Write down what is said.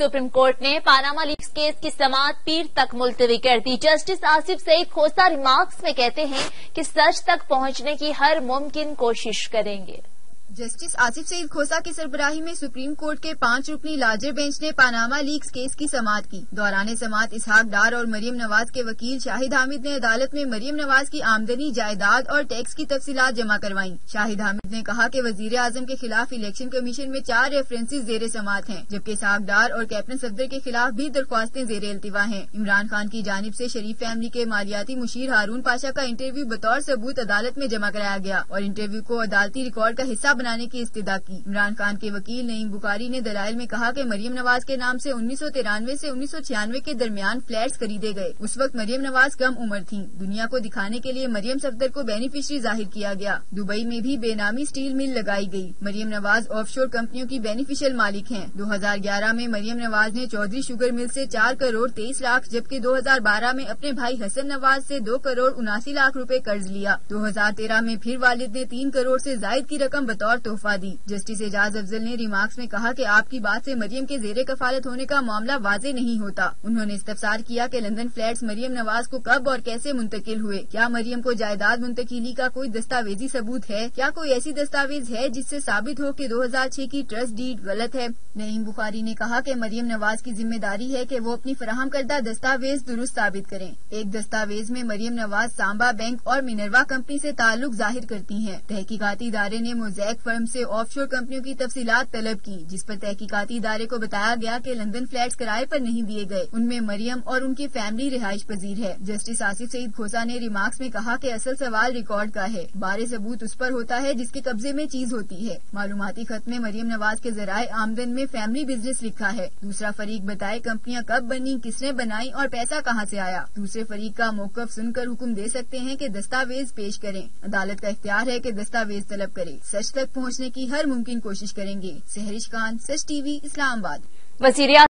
Supreme court ने Panama leaks case की समात पीर तक मुलतवी कर दी। जस्टिस आसिफ सईद खोसा रिमार्क्स में कहते हैं कि सच तक पहुँचने की हर मुमकिन कोशिश करेंगे। जस्टिस आसिफ सईद खोसा की सरबराही में सुप्रीम कोर्ट के पाँच रुकनी लार्जर बेंच ने पानामा लीक्स केस की समात की। दौरान समात इसहाक डार और मरियम नवाज़ के वकील शाहिद हामिद ने अदालत में मरियम नवाज़ की आमदनी, जायदाद और टैक्स की तफसीलात जमा करवाई। शाहिद हामिद ने कहा कि वज़ीर आज़म के खिलाफ इलेक्शन कमीशन में चार रेफरेंसेज जेर समात हैं, जबकि इसहाक डार और कैप्टन सफदर के खिलाफ भी दरख्वास्तें जेर अल्तवा हैं। इमरान खान की जानब ऐसी शरीफ फैमिली के मालियाती मुशीर हारून पाशा का इंटरव्यू बतौर सबूत अदालत में जमा कराया गया और इंटरव्यू को अदालती रिकॉर्ड का हिस्सा बनाने की इस्तः की। इमरान खान के वकील नईम बुखारी ने दलाइल में कहा कि मरियम नवाज़ के नाम से उन्नीस सौ तिरानवे ऐसी उन्नीस सौ छियानवे के दरमियान फ्लैट्स खरीदे गए। उस वक्त मरियम नवाज़ कम उम्र थी। दुनिया को दिखाने के लिए मरियम सफदर को बेनिफिशरी ज़ाहिर किया गया। दुबई में भी बेनामी स्टील मिल लगाई गई मरियम नवाज़ ऑफशोर कंपनियों की बेनिफिशियल मालिक हैं। 2011 में मरियम नवाज़ ने चौधरी शुगर मिल ऐसी चार करोड़ तेईस लाख, जबकि 2012 में अपने भाई हसन नवाज़ ऐसी दो करोड़ उनासी लाख रूपए कर्ज लिया। 2013 में फिर वालिद ने तीन करोड़ ऐसी जायद की रकम बतौर तोहफा तोहफा दी। जस्टिस एजाज अफजल ने रिमार्क्स में कहा कि आपकी बात से मरियम के जेर कफालत होने का मामला वाजे नहीं होता। उन्होंने इस्तफसार किया कि लंदन फ्लैट्स मरियम नवाज़ को कब और कैसे मुंतकिल हुए। क्या मरियम को जायदाद मुंतकिली का कोई दस्तावेजी सबूत है? क्या कोई ऐसी दस्तावेज़ है जिससे साबित हो कि 2006 की ट्रस्ट डीड गलत है? नईम बुखारी ने कहा कि मरियम नवाज़ की ज़िम्मेदारी है कि वो अपनी फराहम करदा दस्तावेज़ दुरुस्त साबित करें। एक दस्तावेज़ में मरियम नवाज़ सांबा बैंक और मिनरवा कंपनी से ताल्लुक ज़ाहिर करती हैं। तहकीकाती इदारे ने मोजैक फर्म से ऑफशोर कंपनियों की तफसीलात तलब की, जिस पर तहकीकाती इदारे को बताया गया कि लंदन फ्लैट्स किराए पर नहीं दिए गए। उनमें मरियम और उनकी फैमिली रिहाइश पजीर है। जस्टिस आसिफ सईद खोसा ने रिमार्क्स में कहा कि असल सवाल रिकॉर्ड का है। बारे सबूत उस पर होता है जिसके कब्जे में चीज़ होती है। मालूमती खत में मरियम नवाज़ के जराये आमदन में फैमिली बिज़नेस लिखा है। दूसरा फरीक बताए कंपनियाँ कब बनी, किसने बनाई और पैसा कहाँ से आया। दूसरे फरीक का मौकफ सुनकर हुक्म दे सकते हैं कि दस्तावेज़ पेश करें। अदालत का इख्तियार है कि दस्तावेज़ तलब करे। सच तक पहुँचने की हर मुमकिन कोशिश करेंगे। सहरिश खान सच टीवी इस्लामाबाद। वज़ीर